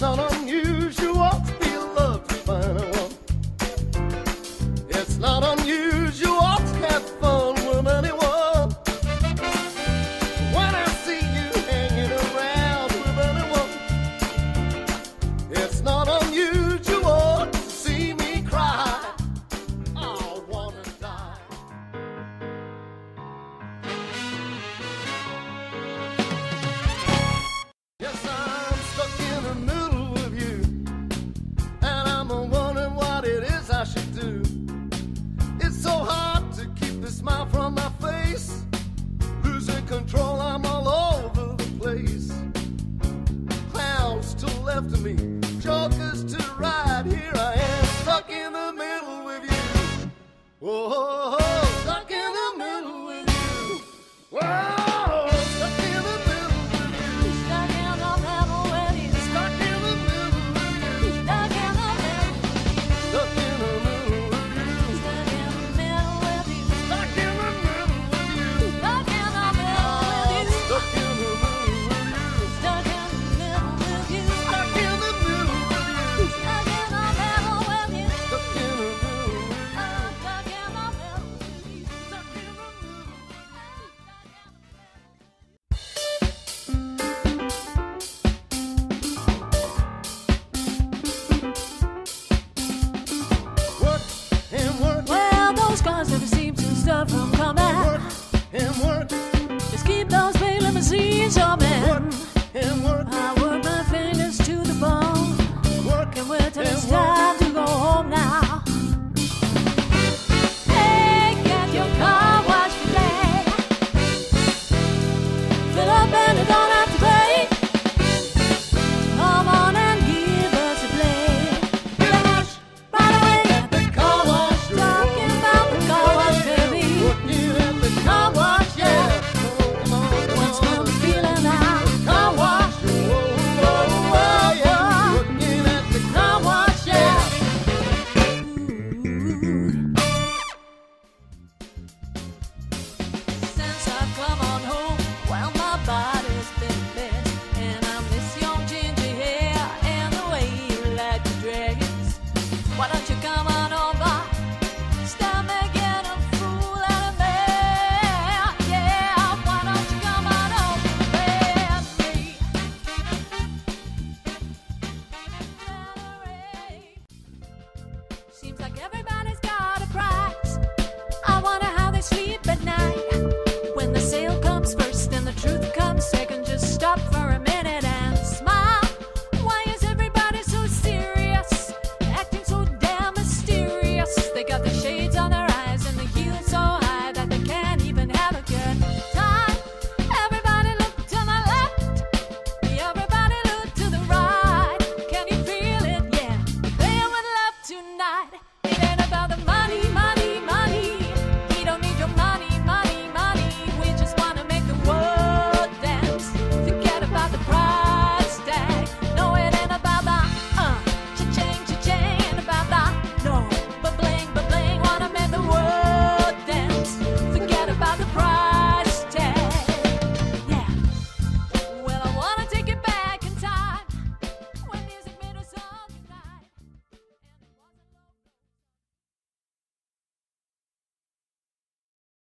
Not unusual to me,